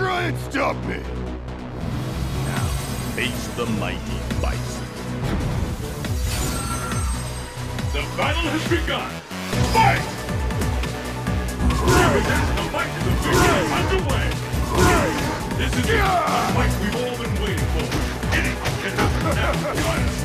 try and stop me! Now, face the mighty Bison. The battle has begun! Fight! The fight is officially underway! This is it, the fight we've all been waiting for! Anything can happen now!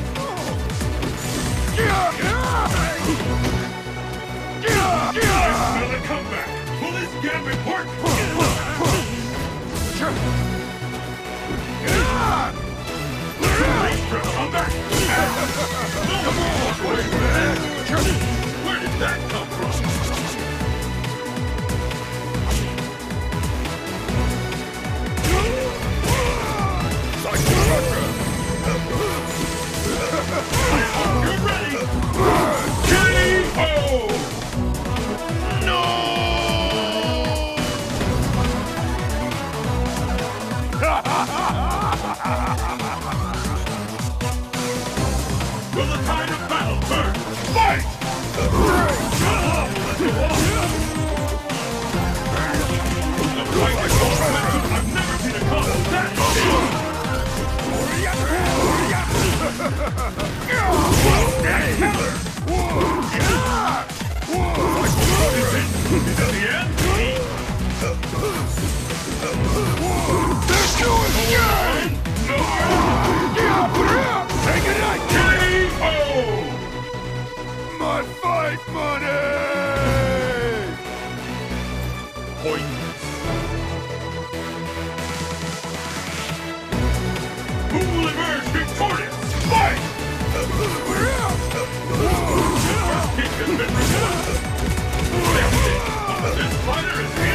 Ha ha ha! Tide of battle turn? Fight! Points. Who will emerge victorious? Fight! First kick has been it. This fighter is hands